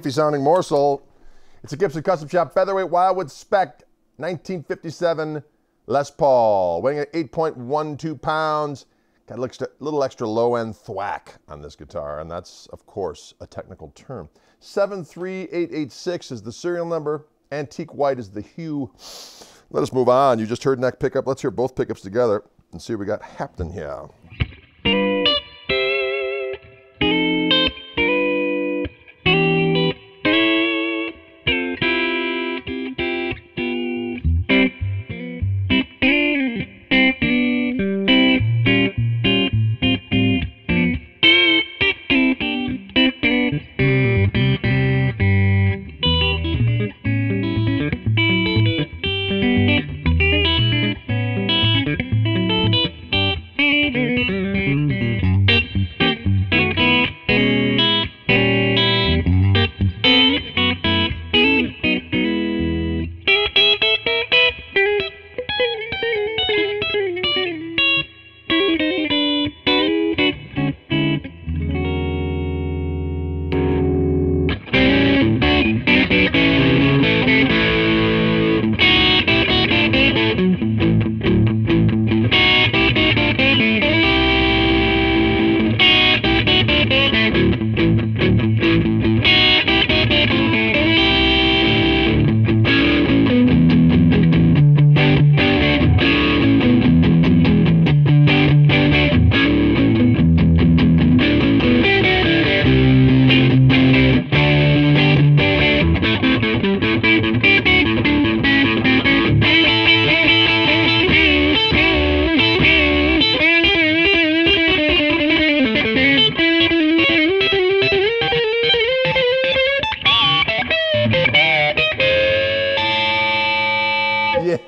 sounding morsel. It's a Gibson Custom Shop Featherweight Wildwood Spec 1957 Les Paul, weighing at 8.12 pounds. Got a little extra low end thwack on this guitar, and that's, of course, a technical term. 73886 is the serial number. Antique white is the hue. Let us move on. You just heard neck pickup. Let's hear both pickups together and see what we got happening here.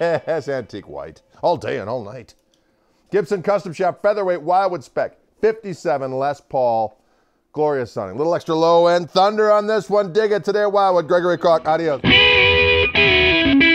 Yes, antique white. All day and all night. Gibson Custom Shop Featherweight Wildwood Spec. 57 Les Paul. Glorious sounding. Little extra low end thunder on this one. Dig it today, Wildwood. Gregory Koch. Adios.